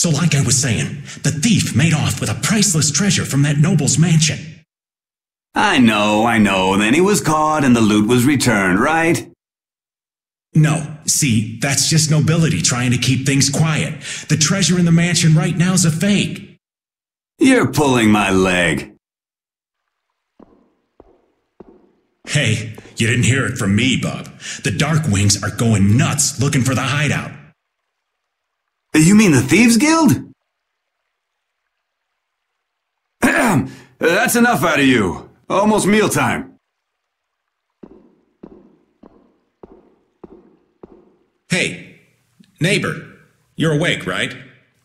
So, like I was saying, the thief made off with a priceless treasure from that noble's mansion. I know, I know. Then he was caught and the loot was returned, right? No, see, that's just nobility trying to keep things quiet. The treasure in the mansion right now is a fake. You're pulling my leg. Hey, you didn't hear it from me, Bub. The Dark Wings are going nuts looking for the hideout. Uh, you mean the Thieves Guild? That's enough out of you. Almost mealtime. Hey, neighbor, you're awake, right?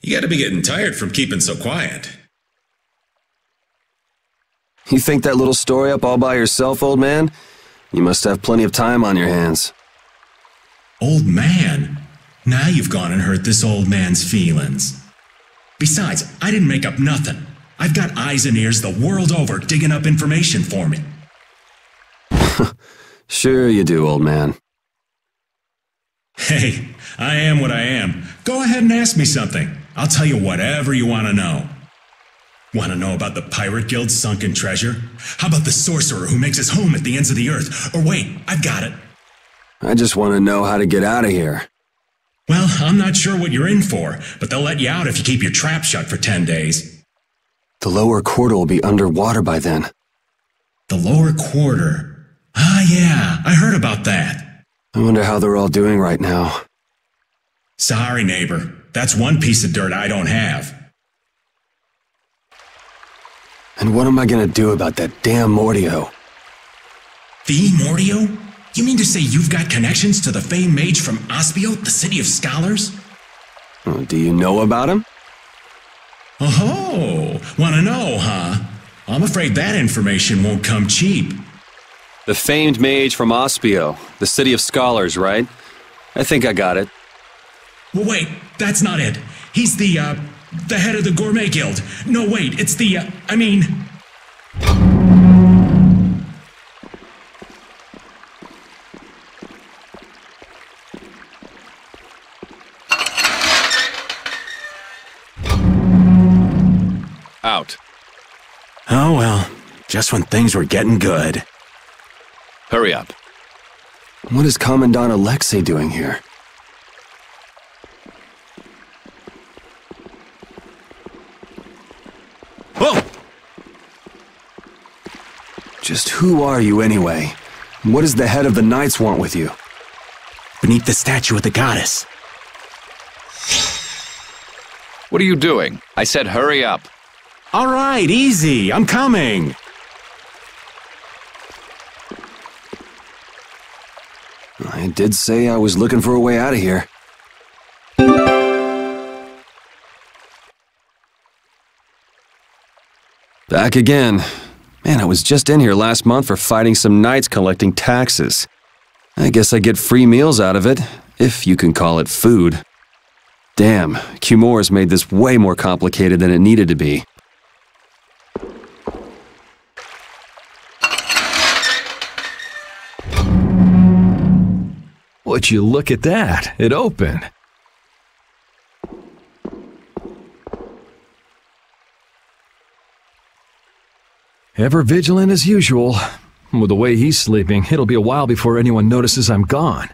You gotta be getting tired from keeping so quiet. You think that little story up all by yourself, old man? You must have plenty of time on your hands. Old man? Now you've gone and hurt this old man's feelings. Besides, I didn't make up nothing. I've got eyes and ears the world over digging up information for me. Sure you do, old man. Hey, I am what I am. Go ahead and ask me something. I'll tell you whatever you want to know. Want to know about the Pirate Guild's sunken treasure? How about the sorcerer who makes his home at the ends of the earth? Or wait, I've got it. I just want to know how to get out of here. Well, I'm not sure what you're in for, but they'll let you out if you keep your trap shut for 10 days. The lower quarter will be underwater by then. The lower quarter. Ah, yeah, I heard about that. I wonder how they're all doing right now. Sorry, neighbor. That's one piece of dirt I don't have. And what am I gonna do about that damn Mordio? The Mordio? You mean to say you've got connections to the famed mage from Aspio, the city of scholars? Oh, do you know about him? Oh, wanna know, huh? I'm afraid that information won't come cheap. The famed mage from Aspio, the city of scholars, right? I think I got it. Well, wait, that's not it. He's the, uh, the head of the Gourmet Guild. No, wait, it's the, uh, I mean. Oh well, just when things were getting good. Hurry up. What is Commandant Alexei doing here? Oh! Just who are you anyway? What does the head of the Knights want with you? Beneath the statue of the goddess. What are you doing? I said hurry up. All right, easy. I'm coming. I did say I was looking for a way out of here. Back again. Man, I was just in here last month for fighting some knights collecting taxes. I guess I get free meals out of it, if you can call it food. Damn, Cumore's made this way more complicated than it needed to be. Would you look at that? It opened. Ever vigilant as usual. With the way he's sleeping, it'll be a while before anyone notices I'm gone.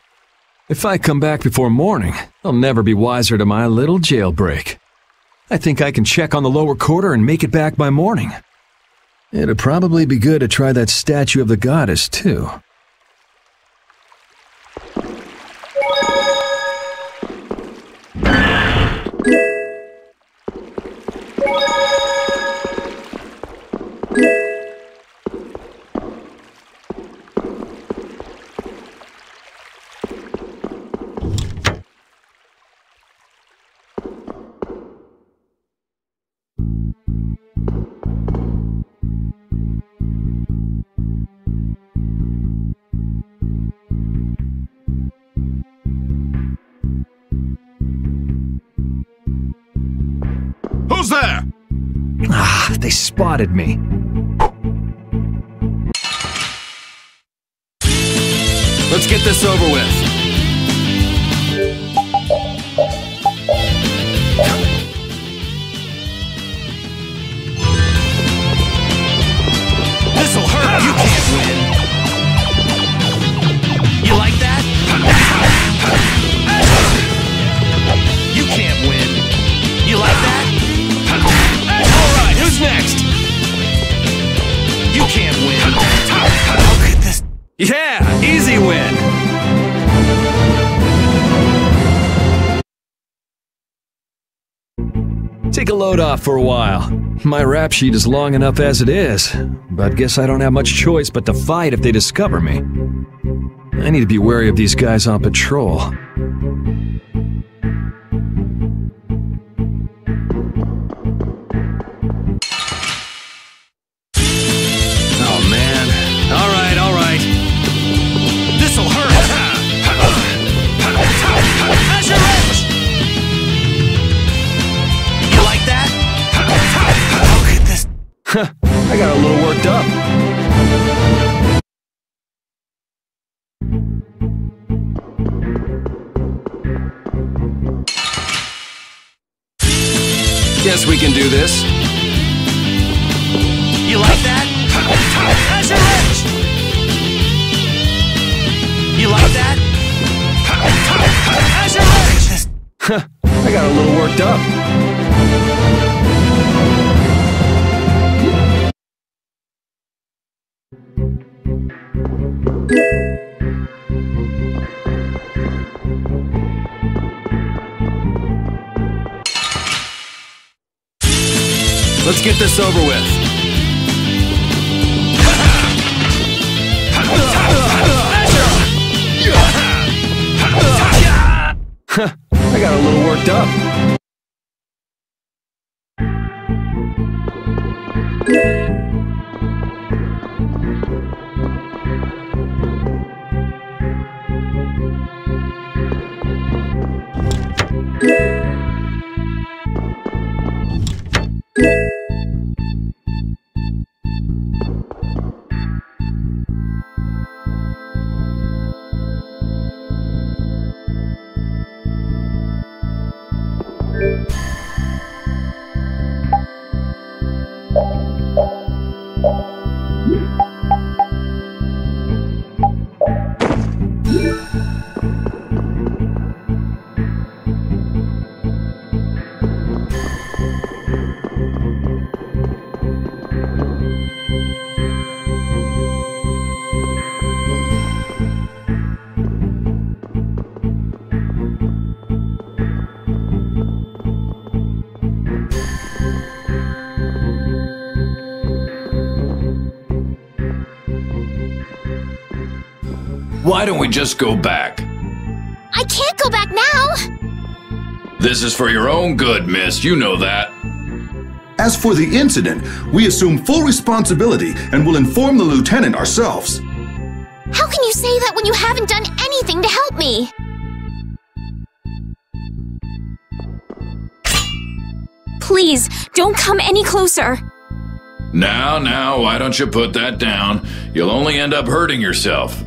If I come back before morning, they'll never be wiser to my little jailbreak. I think I can check on the lower quarter and make it back by morning. It'd probably be good to try that statue of the goddess, too. They spotted me. Let's get this over with. Yeah, easy win. Take a load off for a while. My rap sheet is long enough as it is, but guess I don't have much choice but to fight if they discover me. I need to be wary of these guys on patrol. I got a little worked up. Guess we can do this. You like that? Measure it! You like that? Measure it! I got a little worked up. Get this over with. I got a little worked up. Why don't we just go back? I can't go back now! This is for your own good, miss. You know that. As for the incident, we assume full responsibility and will inform the lieutenant ourselves. How can you say that when you haven't done anything to help me? Please, don't come any closer. Now, now, why don't you put that down? You'll only end up hurting yourself.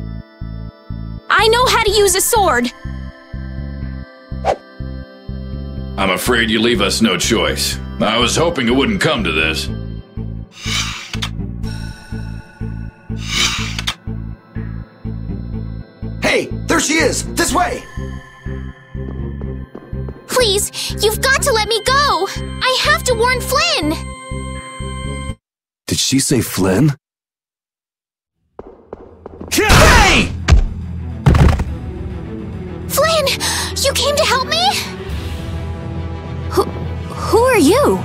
I know how to use a sword. I'm afraid you leave us no choice. I was hoping it wouldn't come to this. Hey, there she is! This way! Please, you've got to let me go. I have to warn Flynn. Did she say Flynn? Hey! Flynn, you came to help me? Who, who are you?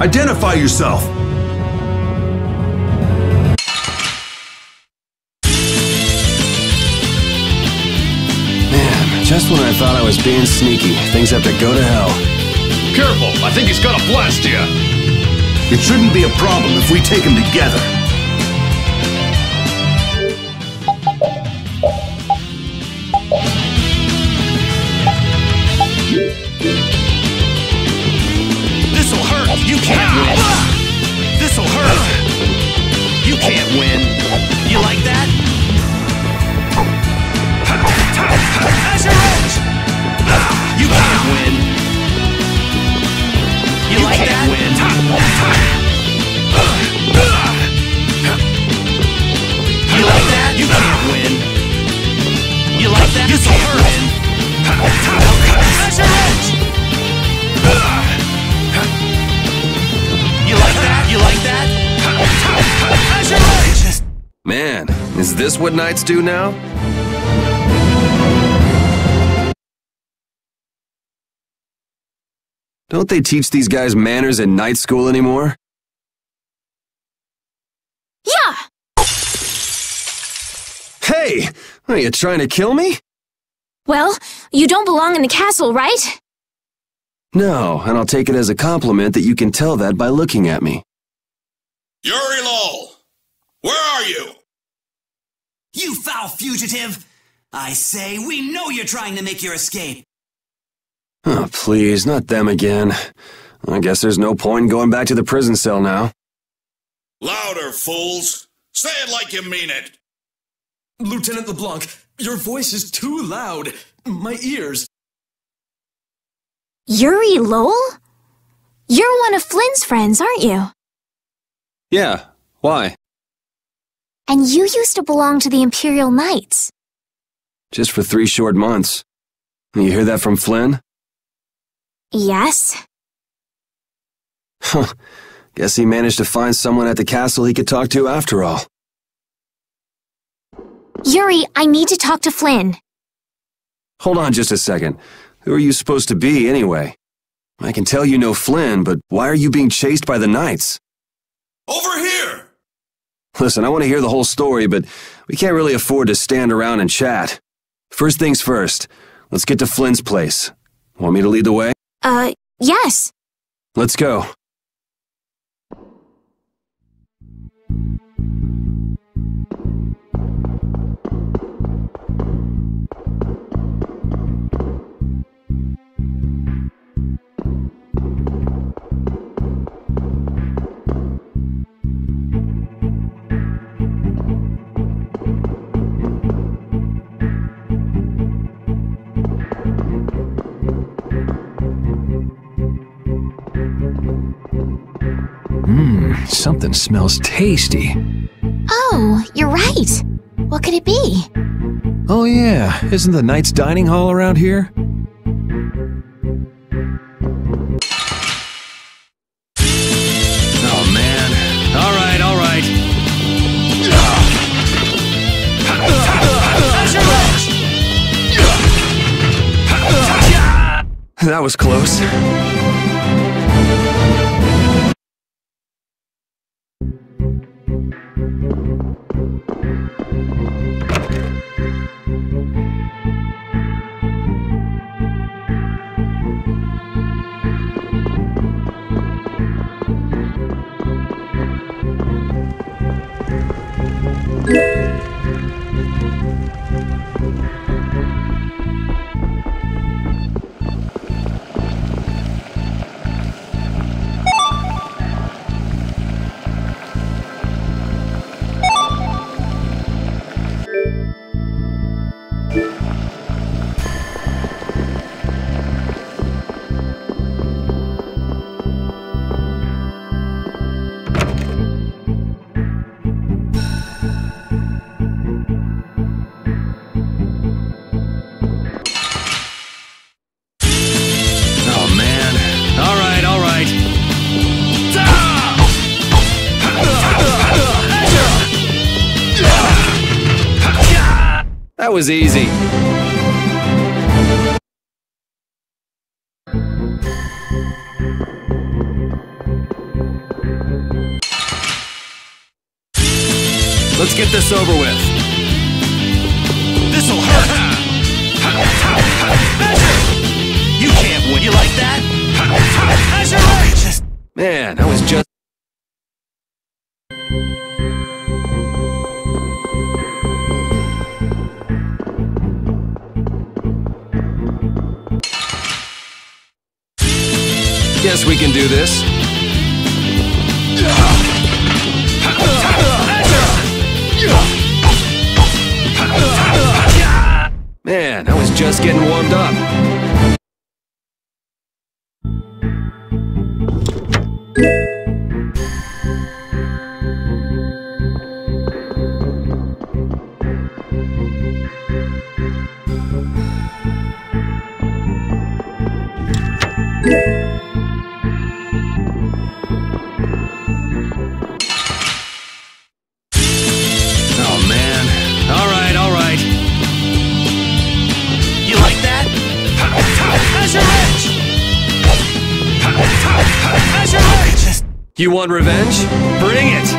Identify yourself! Man, just when I thought I was being sneaky, things have to go to hell. Careful, I think he's gonna blast you. It shouldn't be a problem if we take him together. Can't win! You like that? Measure it! You can't win! You like that? Win. You like that? You can't win! You like that? This'll hurt! Measure it! You like that? You like that? Man, is this what knights do now? Don't they teach these guys manners in night school anymore? Yeah! Hey! Are you trying to kill me? Well, you don't belong in the castle, right? No, and I'll take it as a compliment that you can tell that by looking at me. Yuri Lowell! Where are you? You foul fugitive! I say, we know you're trying to make your escape. Oh, please, not them again. I guess there's no point in going back to the prison cell now. Louder, fools! Say it like you mean it! Lieutenant LeBlanc, your voice is too loud. My ears. Yuri Lowell? You're one of Flynn's friends, aren't you? Yeah, why? And you used to belong to the Imperial Knights. Just for three short months. You hear that from Flynn? Yes. Huh. Guess he managed to find someone at the castle he could talk to after all. Yuri, I need to talk to Flynn. Hold on just a second. Who are you supposed to be, anyway? I can tell you know Flynn, but why are you being chased by the Knights? Over here! Listen, I want to hear the whole story, but we can't really afford to stand around and chat. First things first, let's get to Flynn's place. Want me to lead the way? Uh, yes. Let's go. Something smells tasty. Oh, you're right. What could it be? Oh yeah, isn't the Knights dining hall around here? Oh man. Alright, alright. That was close. Let's get this over with. This'll hurt! You can't win. You like that? Man, I was just. Guess we can do this. Just getting warmed up. Want revenge? Bring it!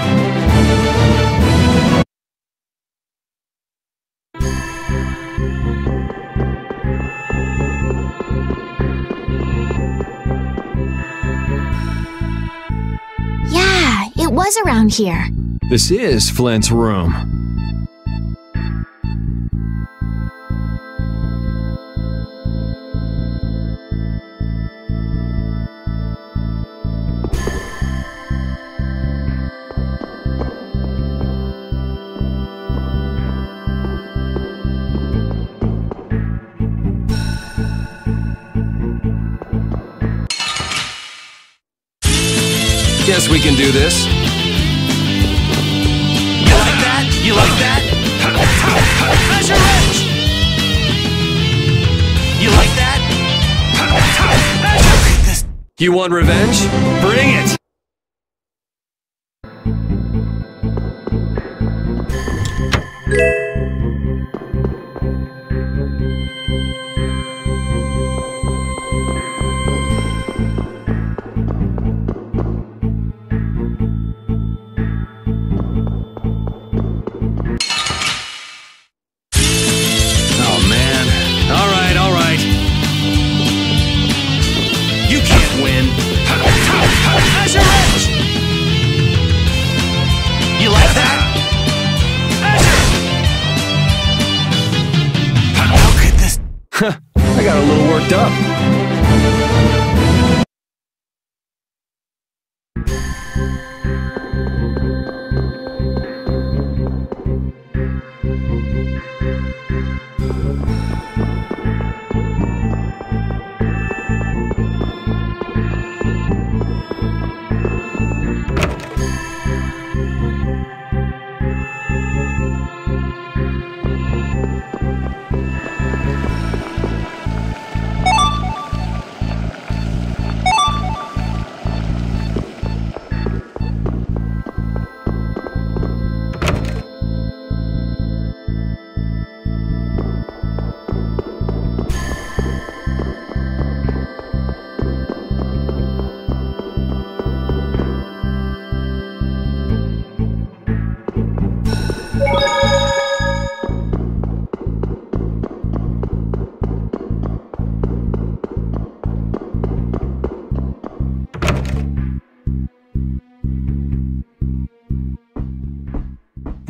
Yeah, it was around here. This is Flint's room. Guess we can do this. You like that? You like that? Measure wrench! You like that? You want revenge? Bring it!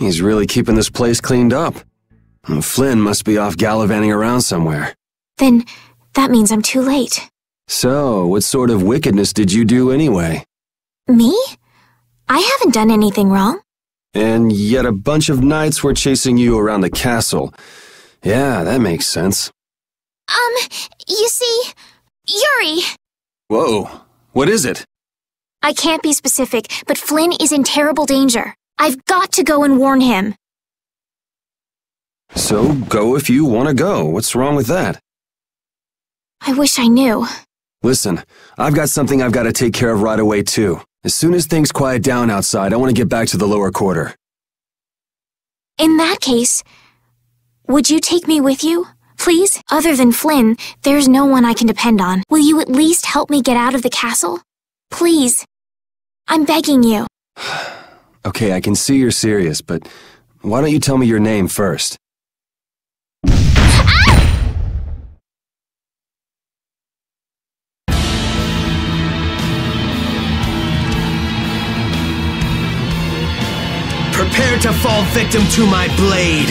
He's really keeping this place cleaned up. And Flynn must be off gallivanting around somewhere. Then that means I'm too late. So, what sort of wickedness did you do anyway? Me? I haven't done anything wrong. And yet a bunch of knights were chasing you around the castle. Yeah, that makes sense. Um, you see, Yuri, Whoa, what is it? I can't be specific, but Flynn is in terrible danger. I've got to go and warn him. So, go if you want to go. What's wrong with that? I wish I knew. Listen, I've got something I've got to take care of right away, too. As soon as things quiet down outside, I want to get back to the lower quarter. In that case, would you take me with you? Please? Other than Flynn, there's no one I can depend on. Will you at least help me get out of the castle? Please. I'm begging you. Okay, I can see you're serious, but why don't you tell me your name first? Prepare to fall victim to my blade.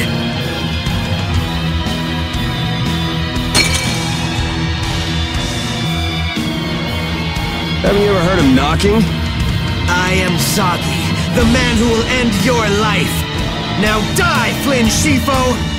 Haven't you ever heard him knocking? I am Zagi, the man who will end your life. Now die, Flynn Scifo!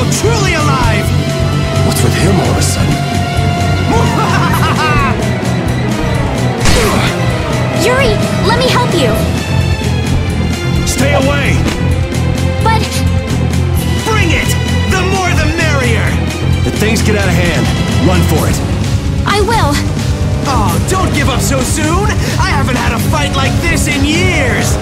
Feel truly alive. What's with him all of a sudden? Yuri, let me help you. Stay away. But Bring it. The more the merrier. If things get out of hand, run for it. I will. Oh, don't give up so soon. I haven't had a fight like this in years.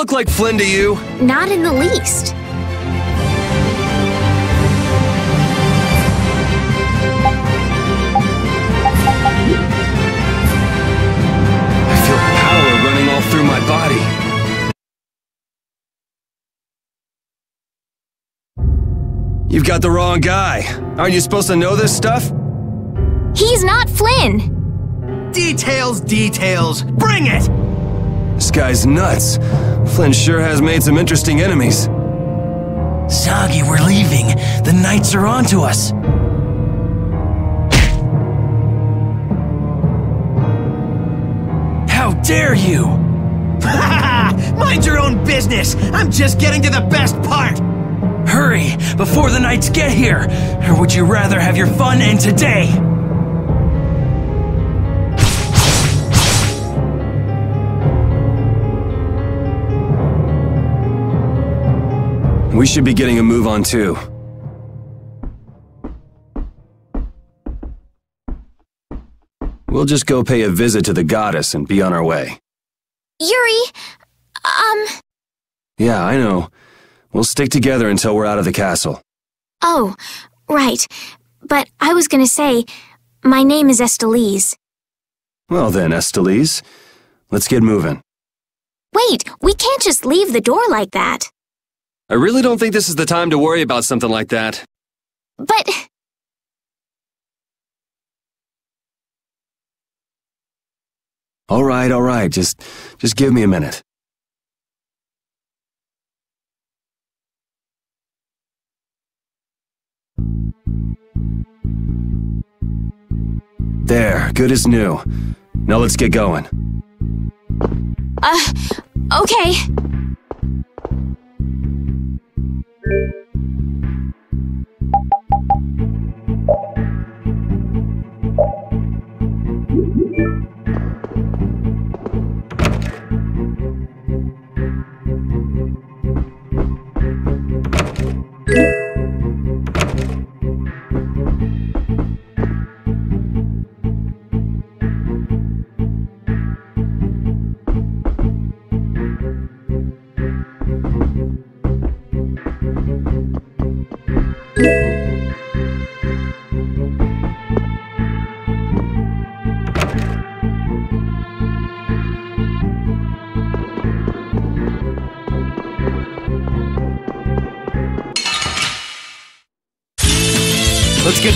Look like Flynn to you? Not in the least. I feel power running all through my body. You've got the wrong guy. Aren't you supposed to know this stuff? He's not Flynn. Details, details. Bring it. This guy's nuts. Flynn sure has made some interesting enemies. Zagi, we're leaving. The Knights are onto us. How dare you! Mind your own business! I'm just getting to the best part! Hurry, before the Knights get here! Or would you rather have your fun end today? We should be getting a move on too. We'll just go pay a visit to the goddess and be on our way. Yuri, um, Yeah, I know. We'll stick together until we're out of the castle. oh, right. But I was gonna say, my name is Estellise. Well then, Estellise, let's get moving. Wait, we can't just leave the door like that. I really don't think this is the time to worry about something like that. But... All right, all right, just, just give me a minute. There, good as new. Now let's get going. Uh, okay.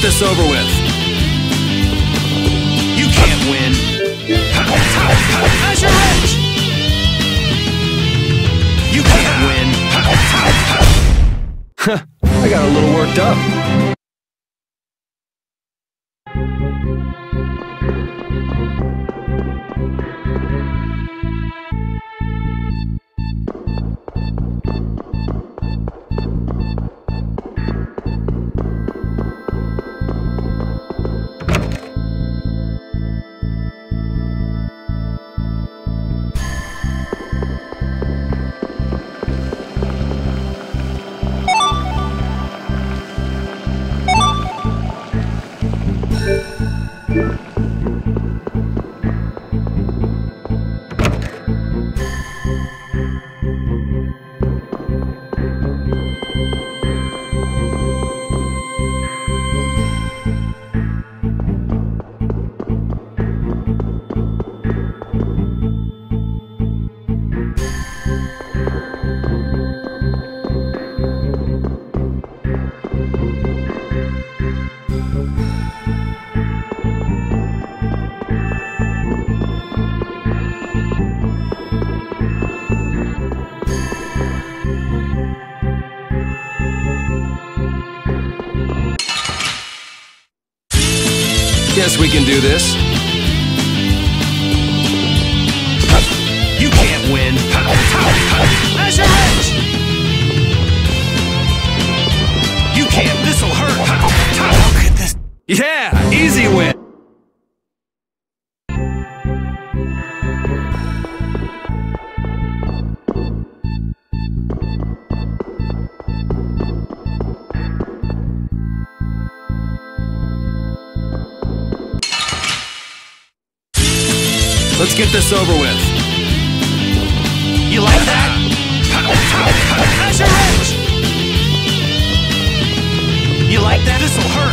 This over with. You can't win. Measure it! You can't win. I got a little worked up. Can do this. Let's get this over with. You like that? Measure it! You like that? This'll hurt.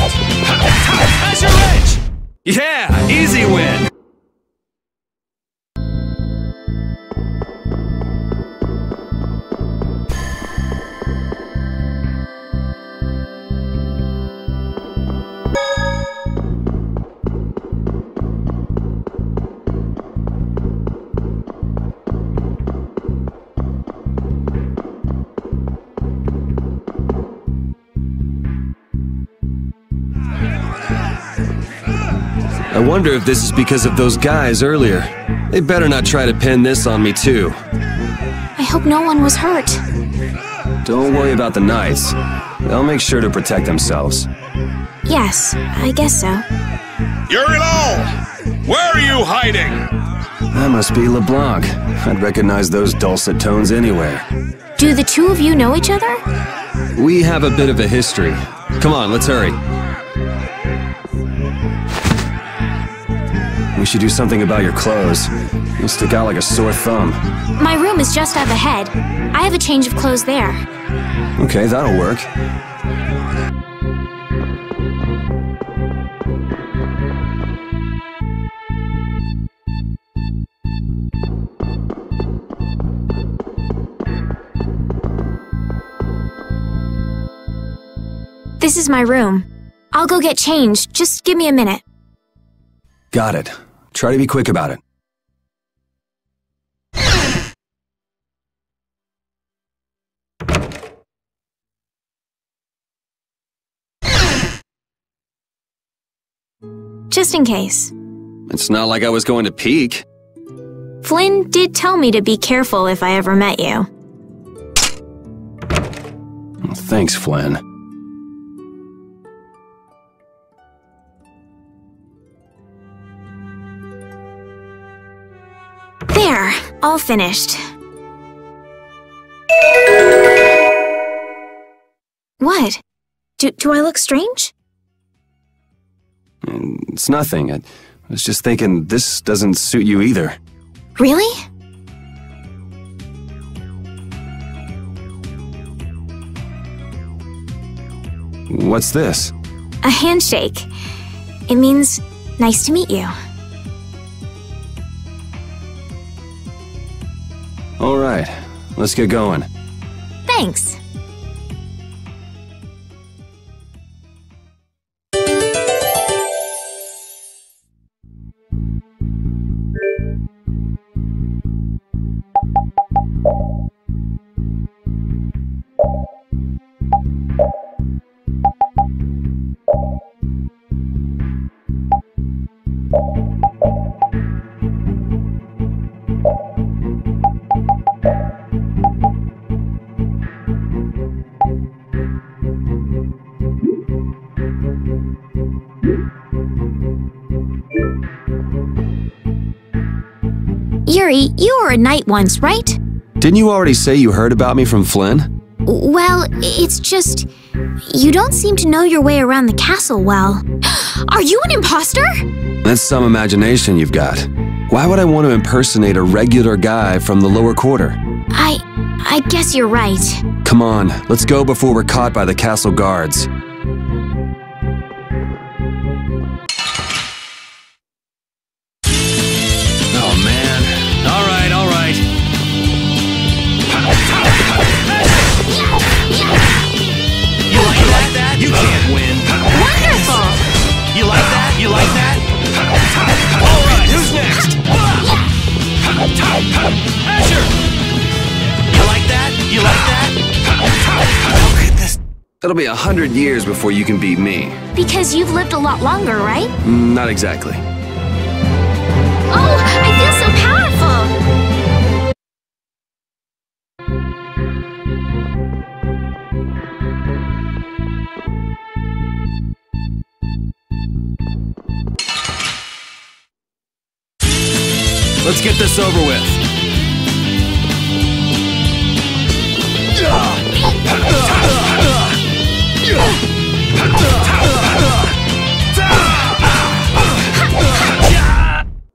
Measure it! Yeah, easy win. Wonder if this is because of those guys earlier. They better not try to pin this on me, too. I hope no one was hurt. Don't worry about the Knights. They'll make sure to protect themselves. Yes, I guess so. Yuri Law! Where are you hiding? That must be LeBlanc. I'd recognize those dulcet tones anywhere. Do the two of you know each other? We have a bit of a history. Come on, let's hurry. We should do something about your clothes. You stick out like a sore thumb. My room is just up ahead. I have a change of clothes there. Okay, that'll work. This is my room. I'll go get changed. Just give me a minute. Got it. Try to be quick about it. Just in case. It's not like I was going to peek. Flynn did tell me to be careful if I ever met you. Thanks, Flynn. All finished. What? Do, do I look strange? Mm, it's nothing. I was just thinking this doesn't suit you either. Really? What's this? A handshake. It means nice to meet you. All right, let's get going. Thanks. Yuri, you were a knight once, right? Didn't you already say you heard about me from Flynn? Well, it's just. You don't seem to know your way around the castle well. Are you an imposter? That's some imagination you've got. Why would I want to impersonate a regular guy from the lower quarter? I. I guess you're right. Come on, let's go before we're caught by the castle guards. It'll be a hundred years before you can beat me. Because you've lived a lot longer, right? Mm, Not exactly. Oh, I feel so powerful! Let's get this over with.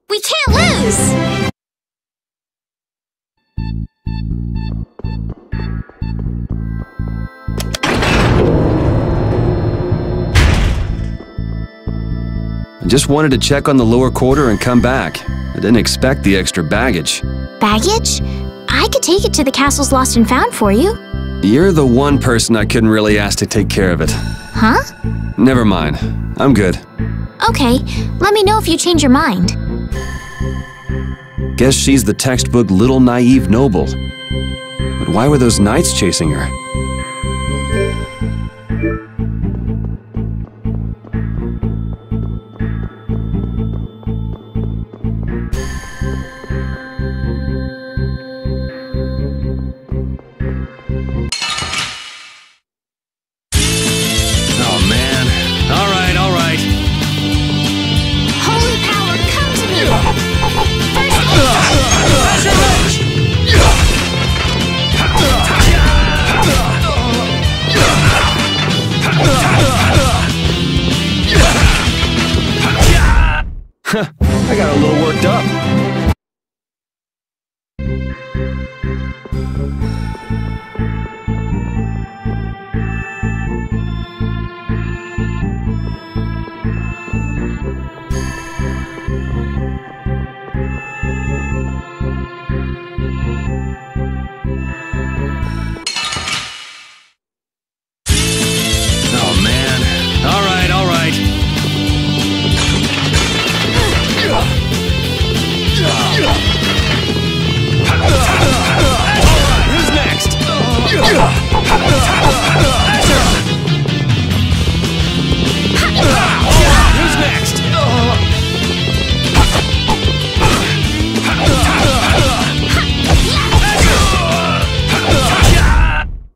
We can't lose! I just wanted to check on the lower quarter and come back. I didn't expect the extra baggage. Baggage? I could take it to the castle's lost and found for you. You're the one person I couldn't really ask to take care of it. Huh? Never mind. I'm good. Okay, let me know if you change your mind. Guess she's the textbook little naive noble. But why were those knights chasing her?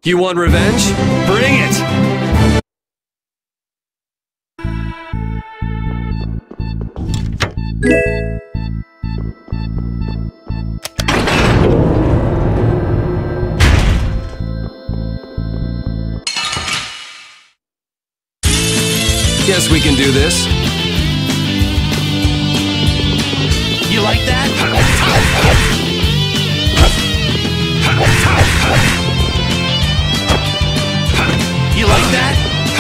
You want revenge? Bring it! Guess we can do this. You like that?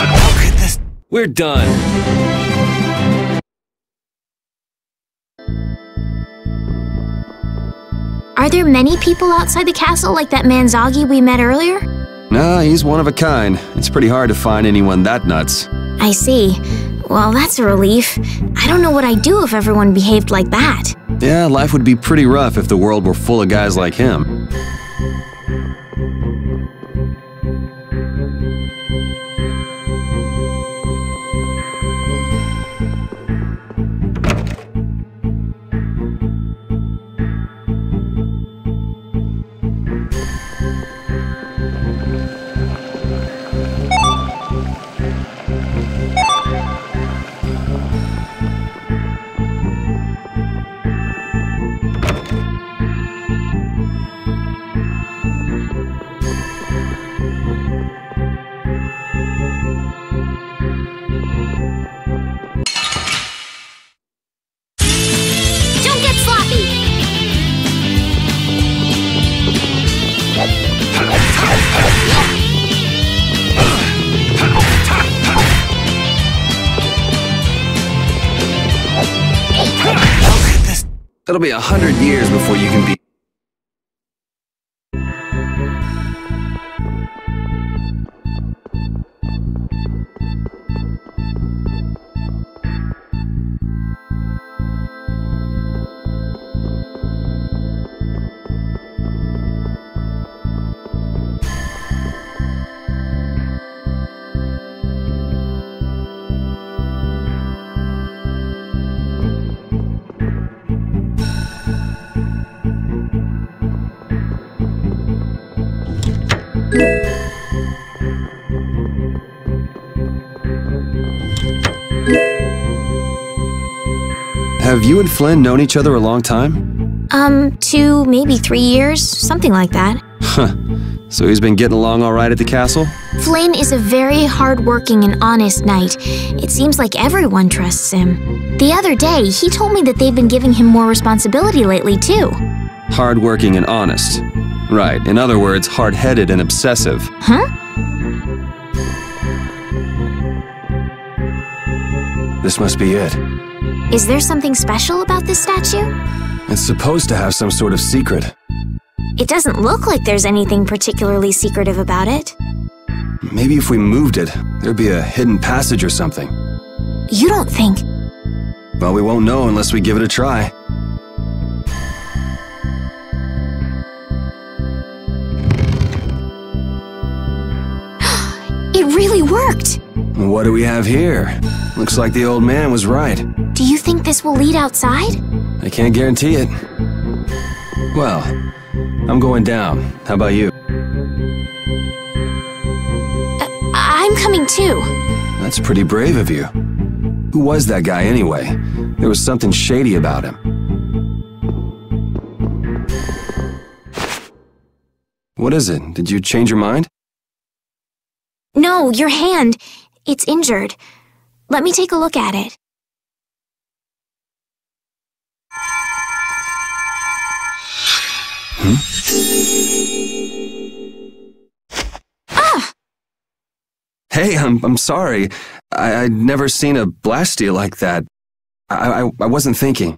That? How could this? We're done. Are there many people outside the castle like that man Zagi we met earlier? Nah, he's one of a kind. It's pretty hard to find anyone that nuts. I see. Well, that's a relief. I don't know what I'd do if everyone behaved like that. Yeah, life would be pretty rough if the world were full of guys like him. It'll be a hundred years before you can be. Have you and Flynn known each other a long time? Um, two, maybe three years, something like that. Huh. So he's been getting along all right at the castle? Flynn is a very hardworking and honest knight. It seems like everyone trusts him. The other day, he told me that they've been giving him more responsibility lately, too. Hardworking and honest. Right, in other words, hard headed and obsessive. Huh? This must be it. Is there something special about this statue? It's supposed to have some sort of secret. It doesn't look like there's anything particularly secretive about it. Maybe if we moved it, there'd be a hidden passage or something. You don't think. Well, we won't know unless we give it a try. It really worked! What do we have here? Looks like the old man was right. Think this will lead outside? I can't guarantee it. Well, I'm going down. How about you? Uh, I'm coming too. That's pretty brave of you. Who was that guy anyway? There was something shady about him. What is it? Did you change your mind? No, your hand. It's injured. Let me take a look at it. Hmm? Hey, I'm I'm sorry. I, I'd never seen a blastia like that. I, I I wasn't thinking.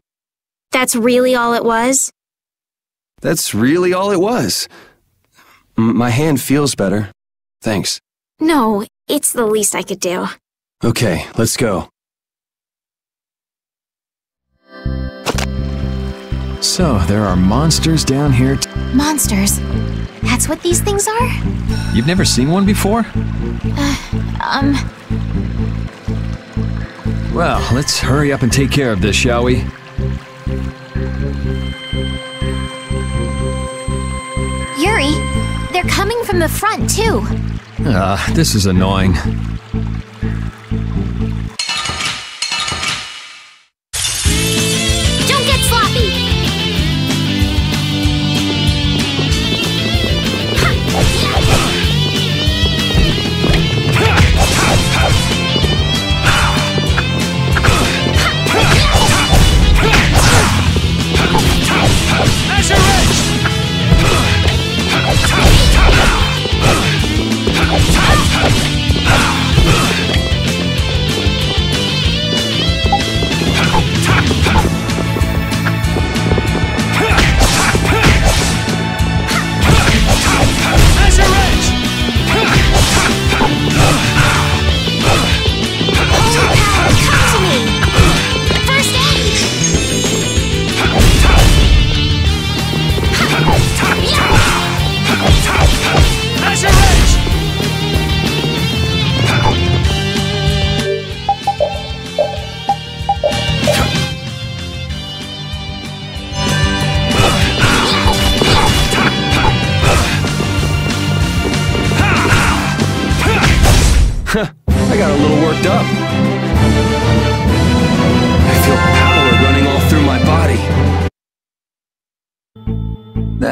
That's really all it was? That's really all it was. M- my hand feels better. Thanks. No, it's the least I could do. Okay, let's go. So, there are monsters down here. Monsters. That's what these things are? You've never seen one before? Um, Well, let's hurry up and take care of this, shall we? Yuri, they're coming from from the front, too. Ah, this is annoying.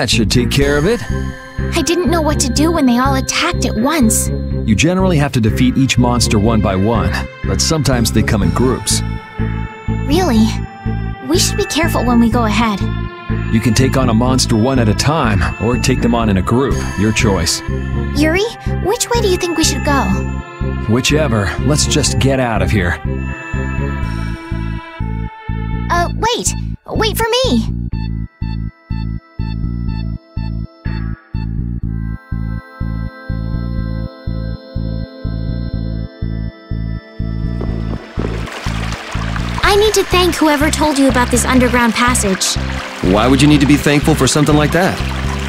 That should take care of it. I didn't know what to do when they all attacked at once. You generally have to defeat each monster one by one, but sometimes they come in groups. Really? We should be careful when we go ahead. You can take on a monster one at a time, or take them on in a group, your choice. Yuri, which way do you think we should go? Whichever, let's just get out of here. Uh, wait! Wait for me! Need to thank whoever told you about this underground passage. Why would you need to be thankful for something like that?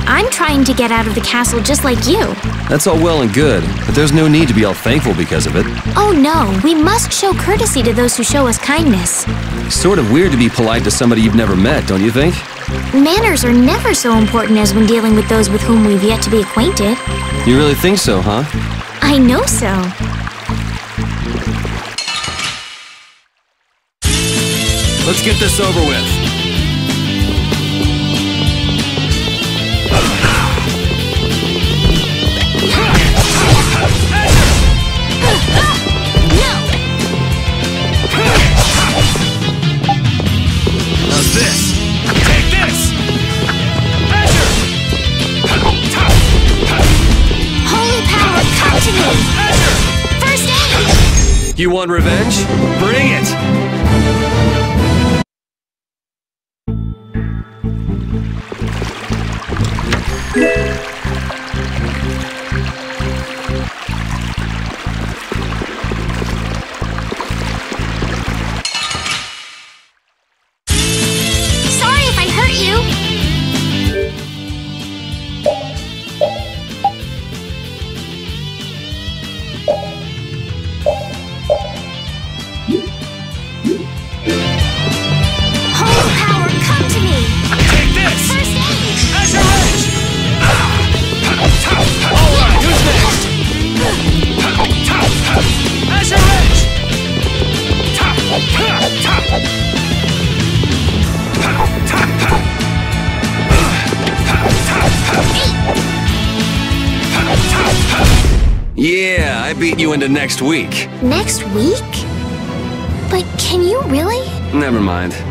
I'm trying to get out of the castle just like you. That's all well and good, but there's no need to be all thankful because of it. Oh no, we must show courtesy to those who show us kindness. Sort of weird to be polite to somebody you've never met, don't you think? Manners are never so important as when dealing with those with whom we've yet to be acquainted. You really think so, huh? I know so. Let's get this over with. How's this? Take this! Azure! Holy power, come to! First aid! You want revenge? Bring it! You into next week. Next week? But can you really? Never mind.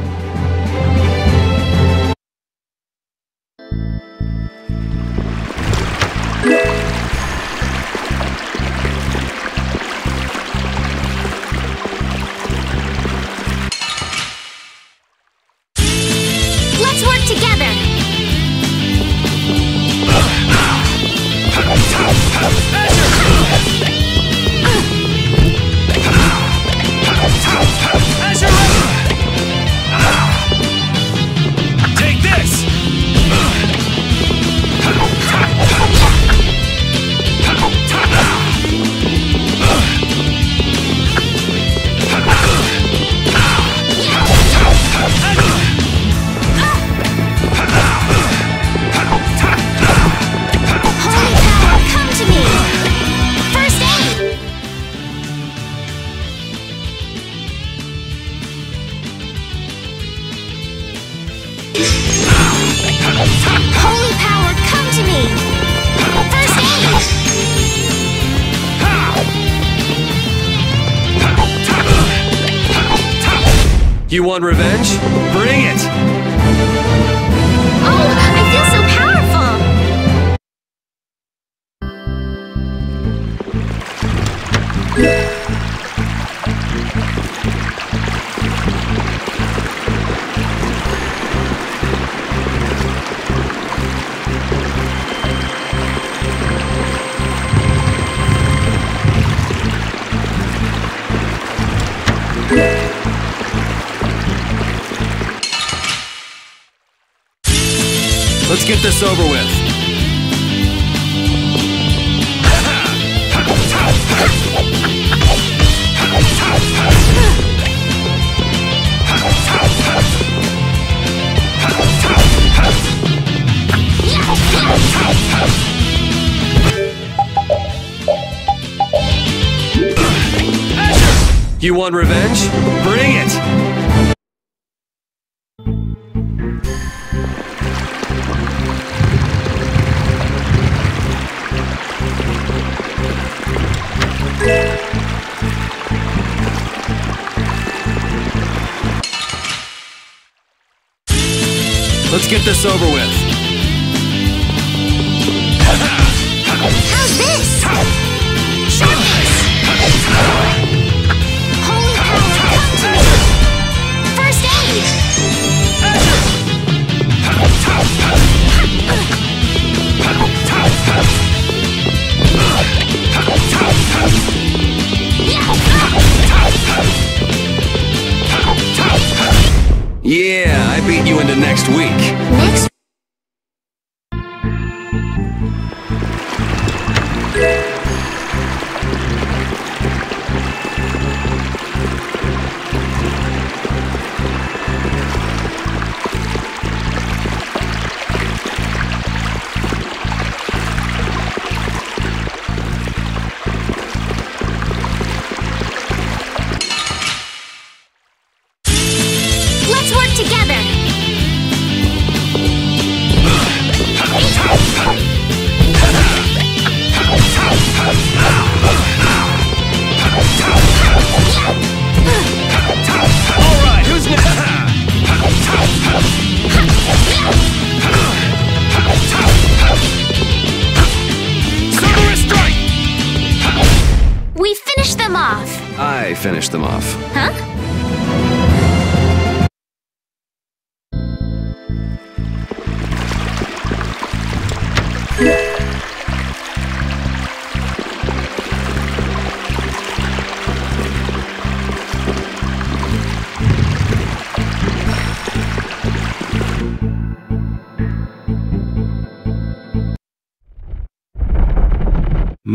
You want revenge? Over with. You want revenge? Bring it! Over with.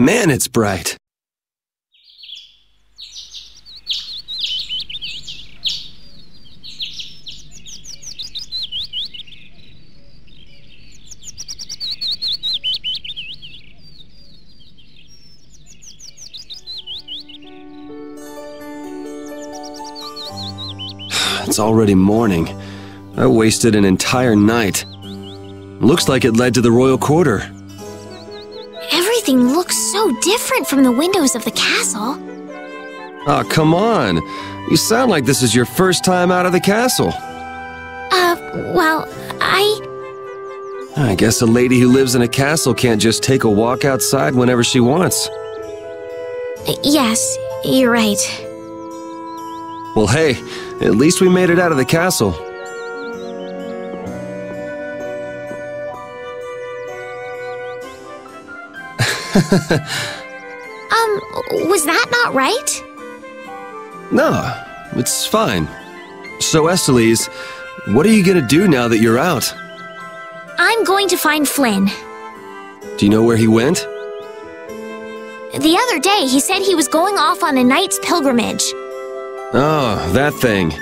Man, it's bright. It's already morning. I wasted an entire night. Looks like it led to the royal quarter. Everything looks so different from the windows of the castle. Oh, come on. You sound like this is your first time out of the castle. Uh, well, I. I guess a lady who lives in a castle can't just take a walk outside whenever she wants. Yes, you're right. Well, hey, at least we made it out of the castle. Um, was that not right? No, it's fine. So, Estellise, what are you gonna do now that you're out? I'm going to find Flynn. Do you know where he went? The other day, he said he was going off on a knight's pilgrimage. Oh, that thing.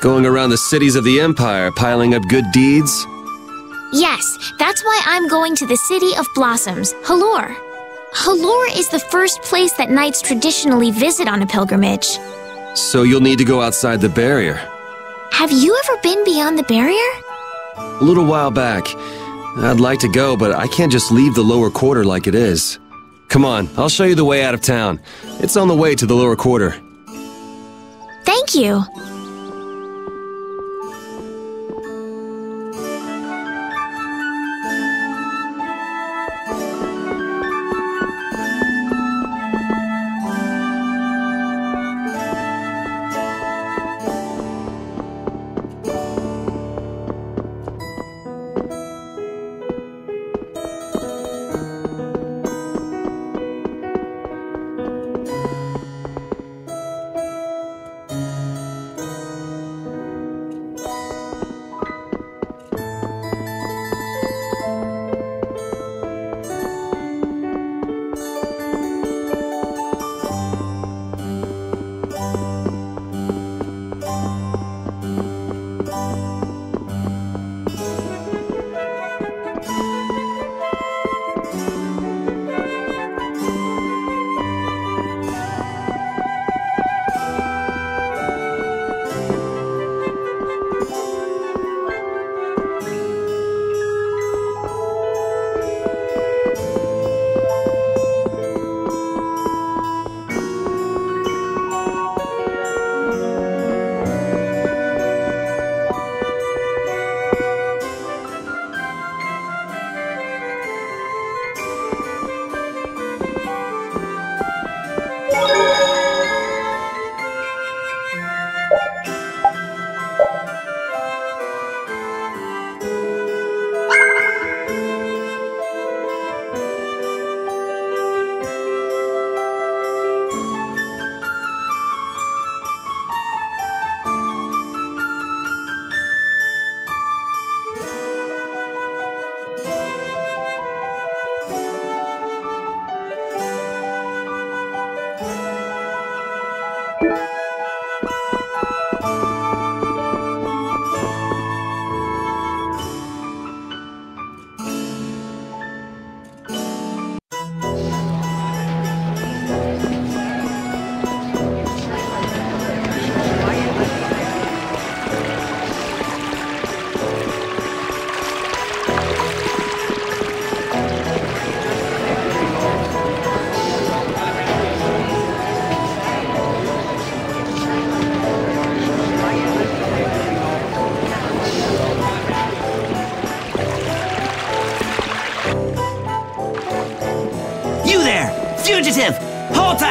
Going around the cities of the Empire, piling up good deeds? Yes, that's why I'm going to the City of Blossoms, Halure. Halure is the first place that knights traditionally visit on a pilgrimage. So you'll need to go outside the barrier. Have you ever been beyond the barrier? A little while back. I'd like to go, but I can't just leave the lower quarter like it is. Come on, I'll show you the way out of town. It's on the way to the lower quarter. Thank you.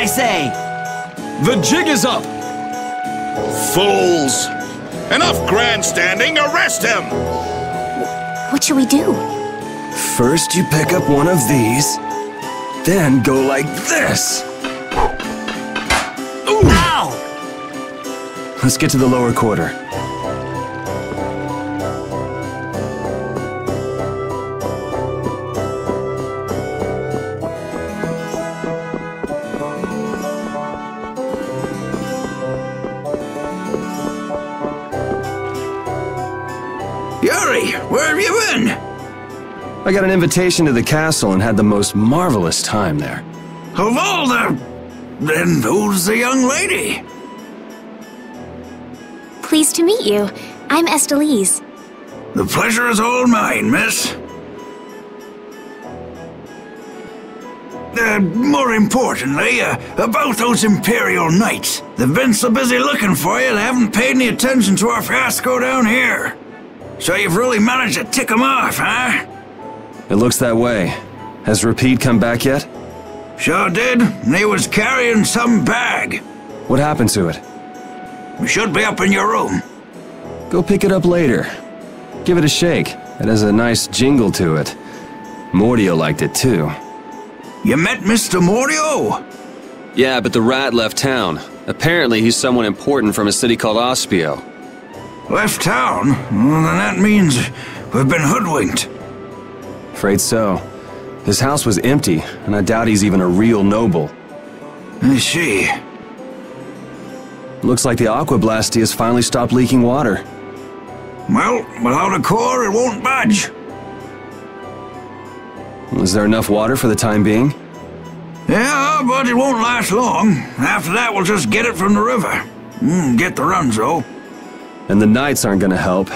Say! The jig is up! Fools! Enough grandstanding! Arrest him! What should we do? First, you pick up one of these, then go like this. Ow! Let's get to the lower quarter. I got an invitation to the castle and had the most marvelous time there. Of all the... Then who's the young lady? Pleased to meet you. I'm Estellise. The pleasure is all mine, miss. Uh, more importantly, uh, about those Imperial Knights. They've been so busy looking for you, they haven't paid any attention to our fiasco down here. So you've really managed to tick them off, huh? It looks that way. Has Repede come back yet? Sure did. He was carrying some bag. What happened to it? It should be up in your room. Go pick it up later. Give it a shake. It has a nice jingle to it. Mordio liked it too. You met Mr. Mordio? Yeah, but the rat left town. Apparently, he's someone important from a city called Aspio. Left town? Well, then that means we've been hoodwinked. Afraid so. His house was empty, and I doubt he's even a real noble. I see. Looks like the Aque Blastia has finally stopped leaking water. Well, without a core, it won't budge. Is there enough water for the time being? Yeah, but it won't last long. After that, we'll just get it from the river. Mm, get the Runzo. And the knights aren't gonna help.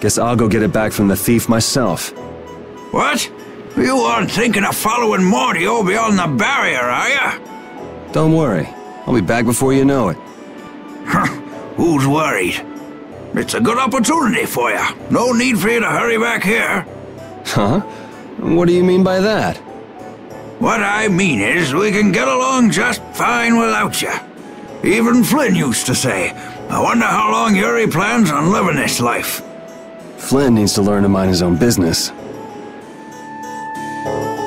Guess I'll go get it back from the thief myself. What? You aren't thinking of following Mordio beyond the barrier, are ya? Don't worry. I'll be back before you know it. Who's worried? It's a good opportunity for you. No need for you to hurry back here. Huh? What do you mean by that? What I mean is, we can get along just fine without you. Even Flynn used to say, I wonder how long Yuri plans on living this life. Flynn needs to learn to mind his own business. Bye.